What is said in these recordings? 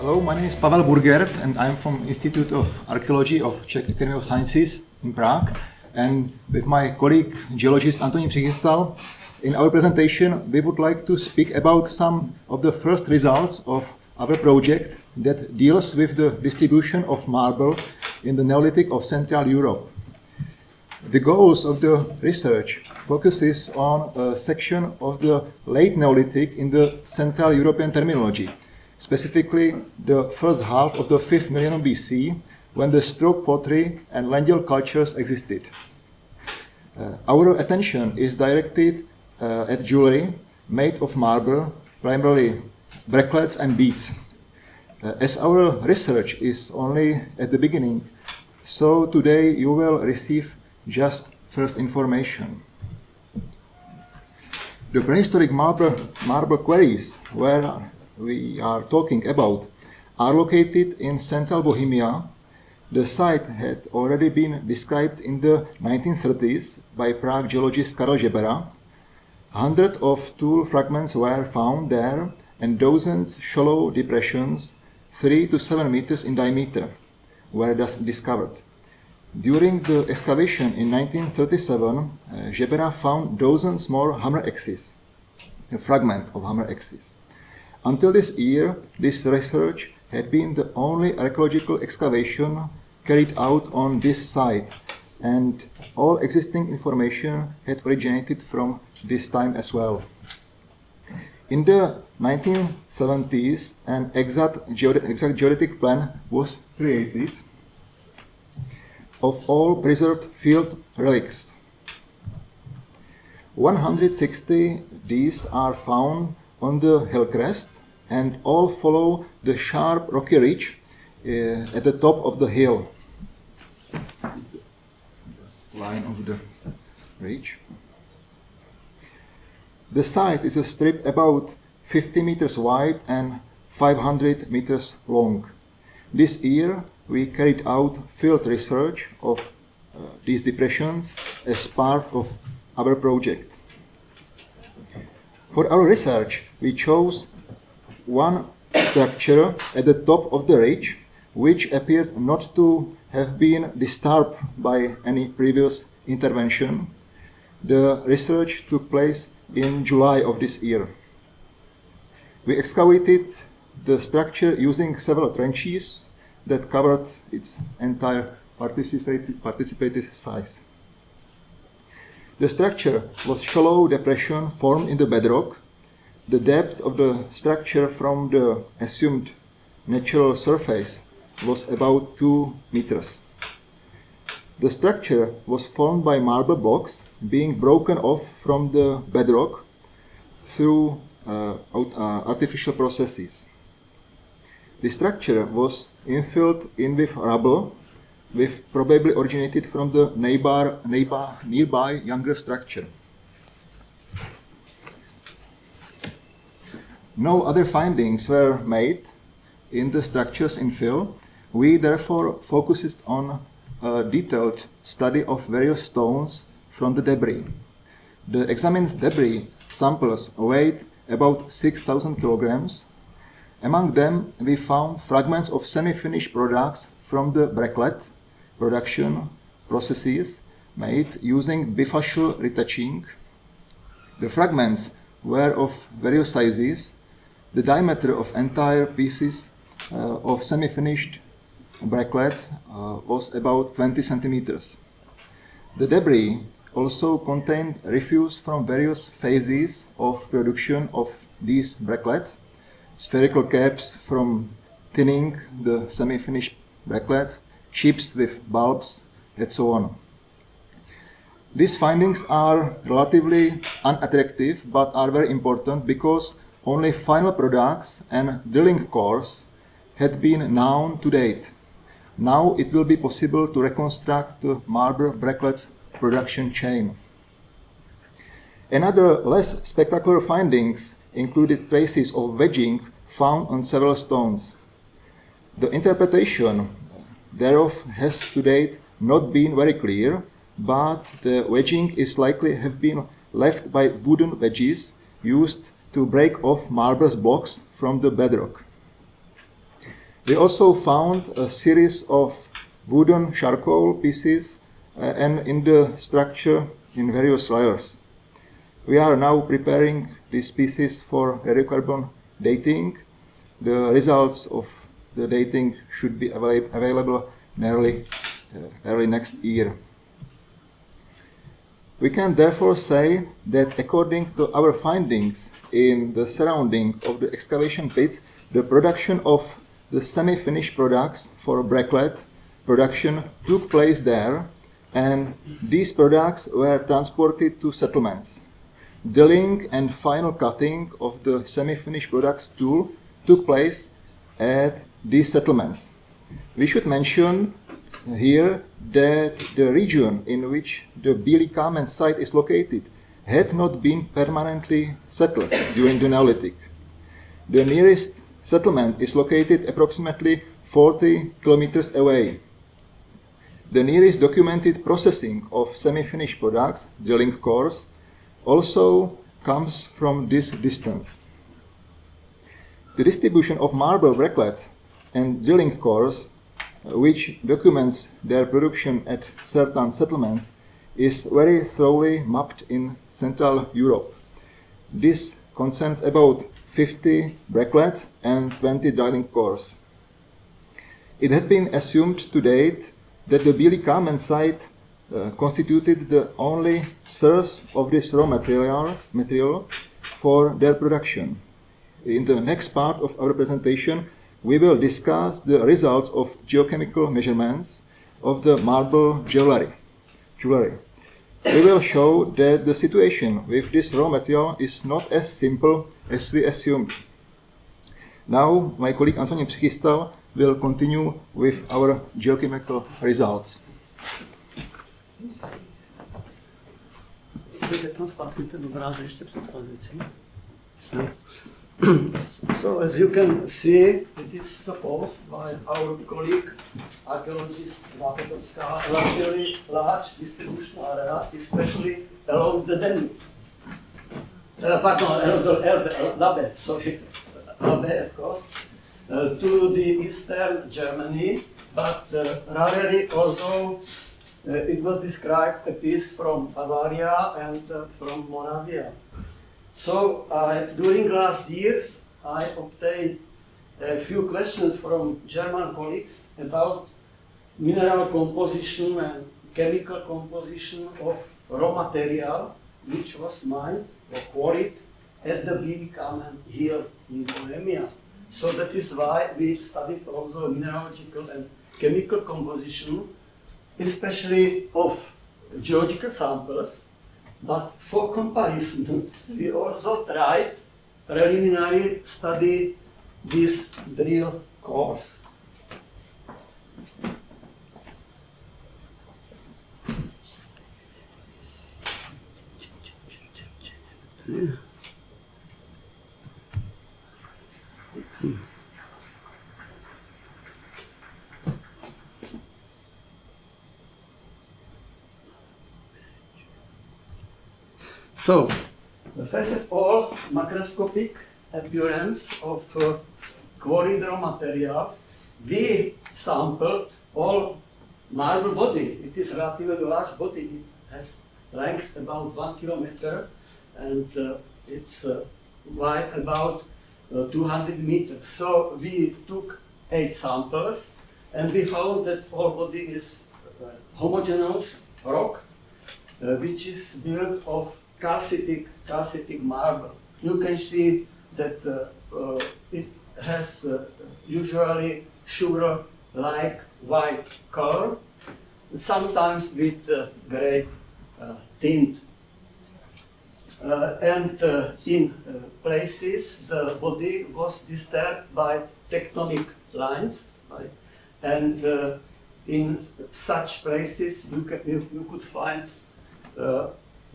Hello, my name is Pavel Burgert and I'm from Institute of Archaeology of Czech Academy of Sciences in Prague. And with my colleague geologist Antonín Přichystal, in our presentation we would like to speak about some of the first results of our project that deals with the distribution of marble in the Neolithic of Central Europe. The goals of the research focuses on a section of the late Neolithic in the Central European terminology, specifically the first half of the 5th millennium BC, when the stroke pottery and Lengyel cultures existed. Uh, our attention is directed uh, at jewelry made of marble, primarily bracelets and beads. Uh, as our research is only at the beginning, so today you will receive just first information. The prehistoric marble, marble quarries where we are talking about are located in central Bohemia. The site had already been described in the 1930s by Prague geologist Karel Žebera. Hundreds of tool fragments were found there and dozens shallow depressions, 3 to 7 meters in diameter, were thus discovered. During the excavation in 1937, uh, found dozens more hammer axes, a fragment of hammer axes. Until this year, this research had been the only archaeological excavation carried out on this site, and all existing information had originated from this time as well. In the 1970s, an exact, geode exact geodetic plan was created of all preserved field relics. 160 these are found on the hill crest and all follow the sharp rocky ridge uh, at the top of the hill. Line of the ridge. The site is a strip about 50 meters wide and 500 meters long. This year, we carried out field research of uh, these depressions as part of our project. For our research, we chose one structure at the top of the ridge which appeared not to have been disturbed by any previous intervention. The research took place in July of this year. We excavated the structure using several trenches that covered its entire participated, participated size. The structure was shallow depression formed in the bedrock. The depth of the structure from the assumed natural surface was about 2 meters. The structure was formed by marble blocks being broken off from the bedrock through uh, uh, artificial processes. The structure was infilled in with rubble, which probably originated from the neighbor, neighbor, nearby younger structure. No other findings were made in the structure's in fill. We therefore focused on a detailed study of various stones from the debris. The examined debris samples weighed about 6,000 kilograms among them, we found fragments of semi-finished products from the bracelet production processes made using bifacial retouching. The fragments were of various sizes. The diameter of entire pieces uh, of semi-finished bracelets uh, was about 20 centimeters. The debris also contained refuse from various phases of production of these bracelets spherical caps from tinning the semi-finished bracelets, chips with bulbs, and so on. These findings are relatively unattractive but are very important because only final products and drilling cores had been known to date. Now it will be possible to reconstruct marble bracelets production chain. Another less spectacular findings included traces of wedging found on several stones. The interpretation thereof has to date not been very clear, but the wedging is likely have been left by wooden wedges used to break off marble blocks from the bedrock. We also found a series of wooden charcoal pieces uh, and in the structure in various layers. We are now preparing these pieces for radiocarbon dating. The results of the dating should be avail available uh, early next year. We can therefore say that according to our findings in the surrounding of the excavation pits, the production of the semi-finished products for brakelet production took place there and these products were transported to settlements. Drilling and final cutting of the semi-finished products tool took place at these settlements. We should mention here that the region in which the Bílý Kámen site is located had not been permanently settled during the Neolithic. The nearest settlement is located approximately 40 kilometers away. The nearest documented processing of semi-finished products, drilling cores, also comes from this distance. The distribution of marble bracklets and drilling cores which documents their production at certain settlements, is very thoroughly mapped in Central Europe. This concerns about 50 bracklets and 20 drilling cores. It had been assumed to date that the Bílý Kámen site uh, constituted the only source of this raw material, material for their production. In the next part of our presentation, we will discuss the results of geochemical measurements of the marble jewelry. jewelry. We will show that the situation with this raw material is not as simple as we assumed. Now, my colleague Antonín Přichystal will continue with our geochemical results. tam zpátky ten obrázek ještě předcházející. so as you can see, it is supposed by our colleague, archaeologist Zápotocká, a relatively large distribution area, especially along the Danube. Uh, pardon, along the Elbe, sorry, Labe, of course, uh, to the eastern Germany, but uh, rarely also uh, it was described a piece from Bavaria and uh, from Moravia. So uh, during last years, I obtained a few questions from German colleagues about mineral composition and chemical composition of raw material which was mined or quarried at the Kámen here in Bohemia. So that is why we studied also mineralogical and chemical composition, especially of geological samples but for comparison, we also tried preliminary study this drill course. So, first of all, macroscopic appearance of uh, materials. We sampled all marble body. It is relatively large body. It has length about one kilometer and uh, it's uh, wide about uh, 200 meters. So we took eight samples and we found that all body is uh, homogeneous rock, uh, which is built of calcitic, calcitic marble. You can see that uh, uh, it has uh, usually sugar-like white color, sometimes with gray tint. Uh, and uh, in uh, places the body was disturbed by tectonic lines, right? and in such places you, can, you, you could find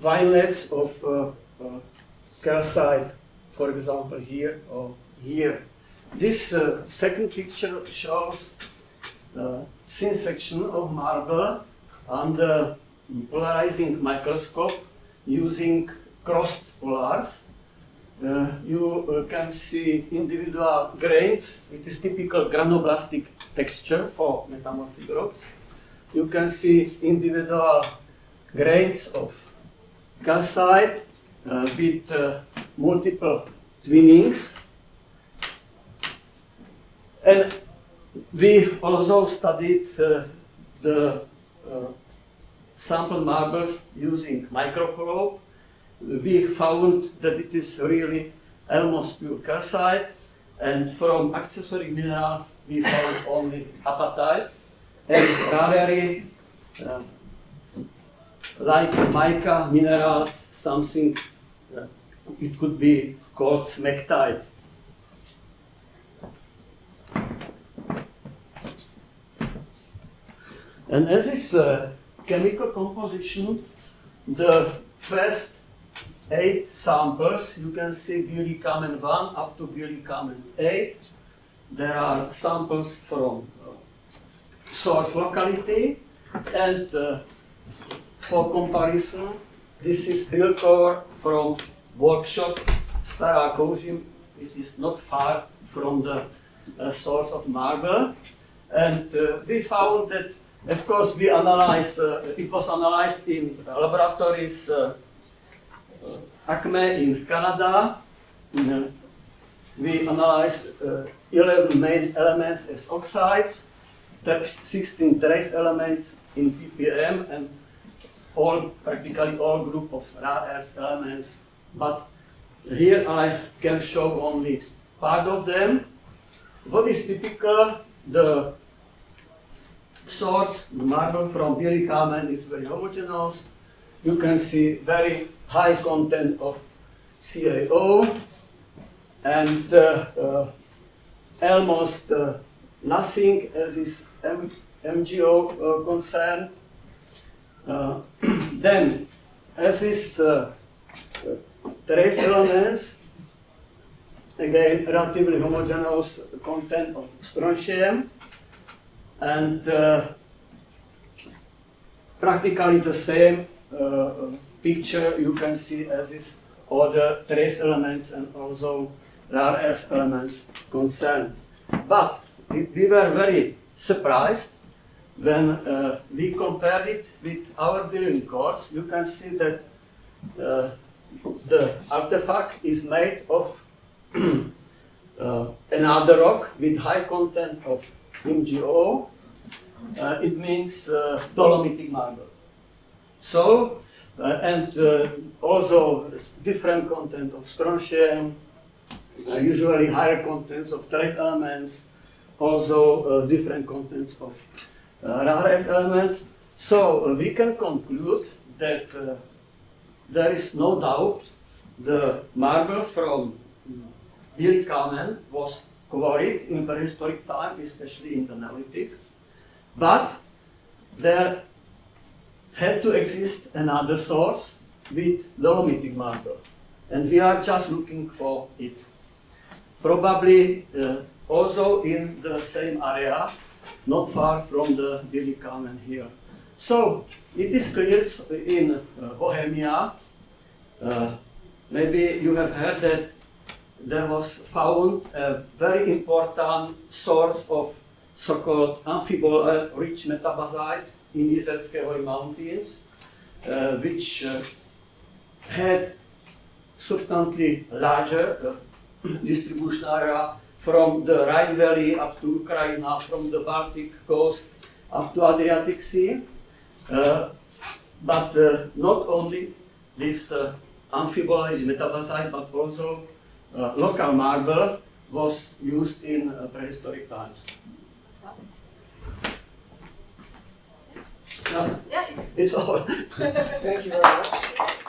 veinlets of uh, uh, calcite, for example, here or here. This uh, second picture shows the thin section of marble under polarizing microscope using crossed polars. uh, you uh, can see individual grains. It is typical granoblastic texture for metamorphic rocks. You can see individual grains of calcite uh, with uh, multiple twinnings. And we also studied uh, the uh, sampled marbles using microprobe we found that it is really almost pure calcite, and from accessory minerals we found only apatite and rarely uh, like mica minerals, something uh, it could be called smectite. And as is uh, chemical composition, the first eight samples. You can see Bílý Kámen 1 up to Bílý Kámen 8. There are samples from uh, source locality and uh, for comparison, this is drill core from workshop Stará This is not far from the uh, source of marble. And uh, we found that, of course, we analyzed, uh, it was analyzed in laboratories uh, ACME in Canada. we analyzed uh, 11 main elements as oxides, 16 trace elements in ppm, and all practically all group of rare earth elements. But here I can show only part of them. What is typical, the source, the marble from Bílý Kámen is very homogeneous. You can see very high content of CaO and uh, uh, almost uh, nothing as is M MgO uh, concern. Uh, then, as is uh, trace elements, again relatively homogeneous content of strontium and practically the same picture you can see as is all the trace elements and also rare earth elements concerned. But we were very surprised when uh, we compare it with our building cores. You can see that uh, the artifact is made of uh, another rock with high content of MgO. Uh, it means uh, dolomitic marble. So uh, and uh, also different content of strontium, uh, usually higher contents of trace elements, also different contents of Uh, rare earth elements. So uh, we can conclude that uh, there is no doubt the marble from Bílý Kámen was quarried in prehistoric time, especially in the Neolithic. But there had to exist another source with dolomitic marble. And we are just looking for it. Probably uh, also in the same area, not far from the Bílý Kámen here. So it is clear in uh, Bohemia, uh, maybe you have heard that there was found a very important source of so-called amphibole-rich metabasites in Jizerské hory mountains, uh, which uh, had substantially larger uh, distribution area from the Rhine Valley up to Ukraine, from the Baltic coast up to Adriatic Sea. Uh, but uh, not only this uh, amphibolic metabasite, but also uh, local marble was used in uh, prehistoric times. Yes. It's all. Thank you very much.